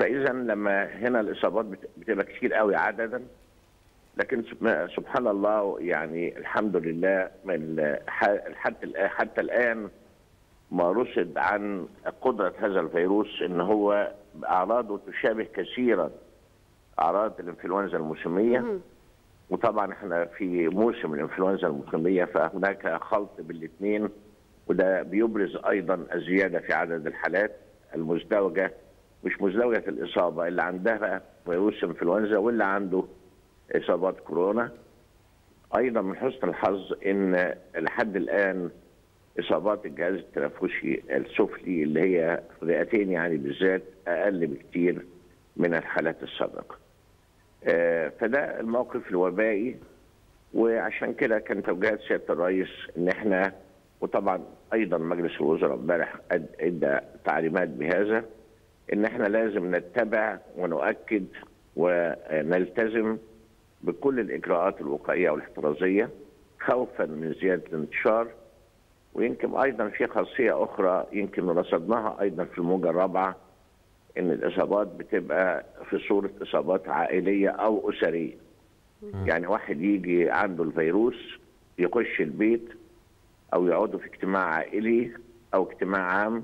فإذا لما هنا الإصابات بت- بتبقى كتير قوي عددا لكن سب- سبحان الله يعني الحمد لله من حتى حتى الآن ما رصد عن قدرة هذا الفيروس إن هو أعراضه تشابه كثيرا أعراض الإنفلونزا الموسمية. وطبعا إحنا في موسم الإنفلونزا الموسمية فهناك خلط بالاثنين وده بيبرز أيضا الزيادة في عدد الحالات المزدوجة. مش مزدوجه الإصابة اللي عندها فيروس إنفلونزا واللي عنده إصابات كورونا. أيضا من حسن الحظ إن لحد الآن إصابات الجهاز التنفسي السفلي اللي هي الرئتين يعني بالذات أقل بكتير من الحالات السابقة. آه، فده الموقف الوبائي. وعشان كده كان توجيهات سيادة الرئيس إن إحنا وطبعا أيضا مجلس الوزراء امبارح إدى تعليمات بهذا. إن إحنا لازم نتبع ونؤكد ونلتزم بكل الإجراءات الوقائية والاحترازية خوفا من زيادة الانتشار ويمكن أيضا في خاصية أخرى يمكن رصدناها أيضا في الموجة الرابعة إن الإصابات بتبقى في صورة إصابات عائلية أو أسرية. يعني واحد يجي عنده الفيروس يخش البيت أو يقعدوا في اجتماع عائلي أو اجتماع عام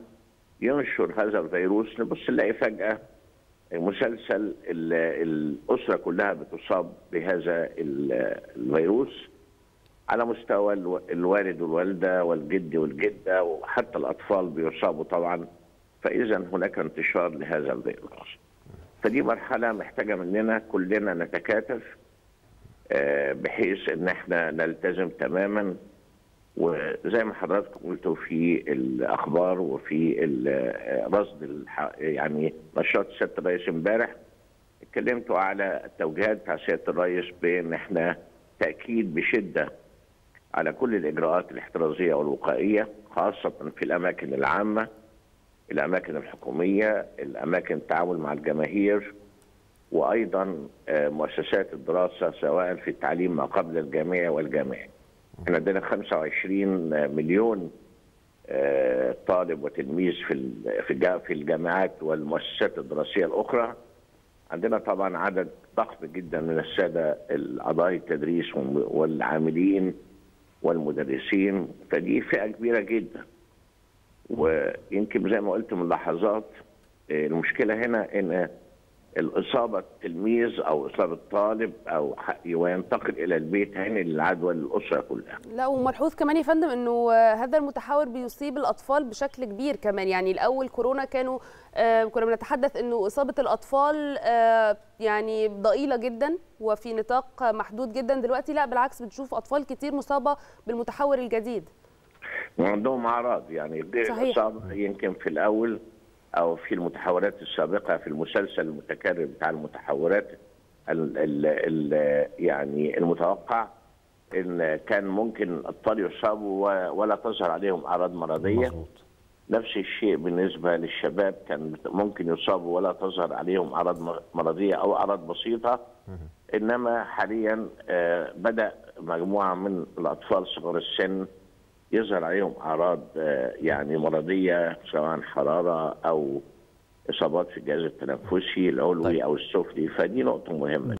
ينشر هذا الفيروس نبص نلاقي فجأة مسلسل ال- الأسرة كلها بتصاب بهذا ال- الفيروس على مستوى الو- الوالد والوالدة والجد والجدة وحتى الأطفال بيصابوا طبعا فاذا هناك انتشار لهذا الفيروس. فدي مرحلة محتاجة مننا كلنا نتكاتف آه، بحيث إن إحنا نلتزم تماما وزي ما حضراتكم قلتوا في الأخبار وفي رصد يعني نشاط سيادة الرئيس امبارح اتكلمتوا على التوجيهات بتاع سيادة الرئيس بأن إحنا تأكيد بشدة على كل الإجراءات الاحترازية والوقائية خاصة في الأماكن العامة الأماكن الحكومية الأماكن التعامل مع الجماهير وأيضا آه، مؤسسات الدراسة سواء في التعليم ما قبل الجامعي والجامعي. إحنا عندنا 25 مليون آه، طالب وتلميذ في في الجا- في الجامعات والمؤسسات الدراسية الأخرى. عندنا طبعا عدد ضخم جدا من السادة اعضاء التدريس والعاملين والمدرسين فدي فئة كبيرة جدا. ويمكن زي ما قلت من لحظات آه، المشكلة هنا إن الإصابة تلميذ أو إصابة طالب أو وينتقل إلى البيت هينقل العدوى للأسرة كلها. لا وملحوظ كمان يا فندم إنه آه، هذا المتحور بيصيب الأطفال بشكل كبير كمان يعني الأول كورونا كانوا آه، كنا بنتحدث إنه إصابة الأطفال آه، يعني ضئيلة جدا وفي نطاق محدود جدا دلوقتي لا بالعكس بتشوف أطفال كتير مصابة بالمتحور الجديد وعندهم أعراض يعني غير صحيح. الإصابة يمكن في الأول أو في المتحورات السابقة في المسلسل المتكرر بتاع المتحورات ال ال ال يعني المتوقع إن كان ممكن الاطفال يصابوا ولا تظهر عليهم أعراض مرضية. مظبوط. نفس الشيء بالنسبة للشباب كان ممكن يصابوا ولا تظهر عليهم أعراض م- مرضية أو أعراض بسيطة. إنما حاليا آه، بدأ مجموعة من الأطفال صغار السن يظهر عليهم أعراض آه، يعني مرضية سواء حرارة أو إصابات في الجهاز التنفسي العلوي طيب. أو السفلي فدي نقطة مهمة